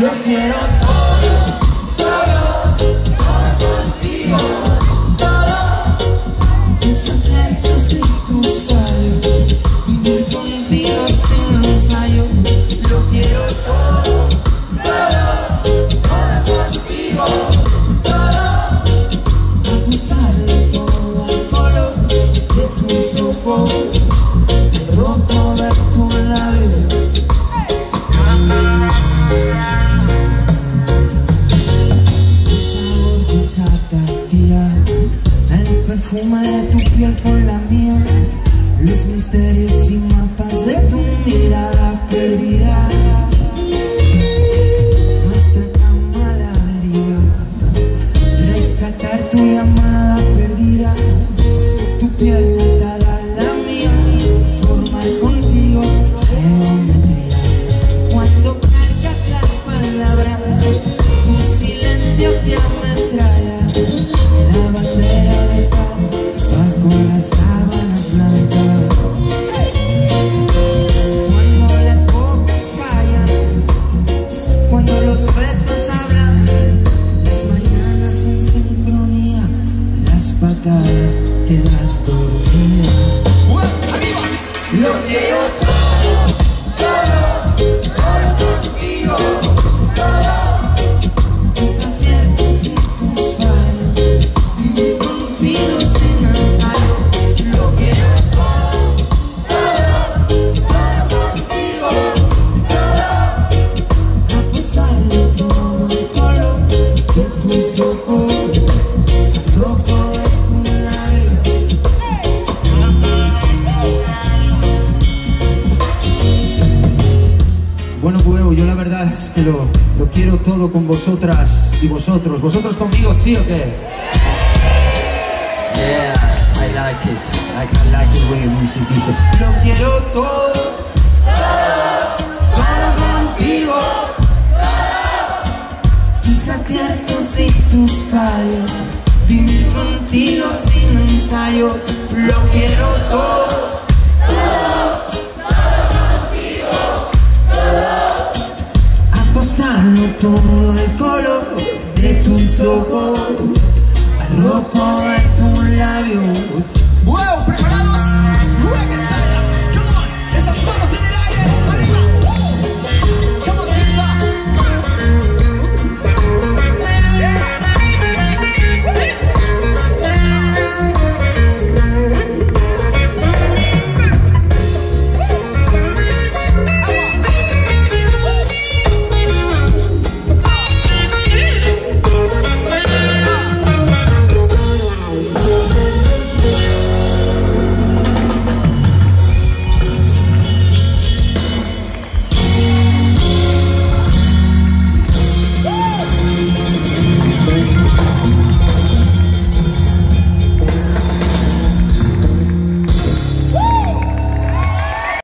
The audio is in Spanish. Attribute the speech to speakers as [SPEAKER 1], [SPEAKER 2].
[SPEAKER 1] Look at misterios y mapas de tu mirada perdida. quedas dormida.
[SPEAKER 2] ¡Arriba!
[SPEAKER 1] Lo quiero todo. ¿Vosotros conmigo sí o qué?
[SPEAKER 2] Yeah, I like it. I can
[SPEAKER 1] like the way music dice. Yo quiero todo, todo contigo. Tus aciertos y tus fallos. Vivir contigo sin ensayos. Lo quiero todo. Todo el color de tus ojos, al rojo de tus labios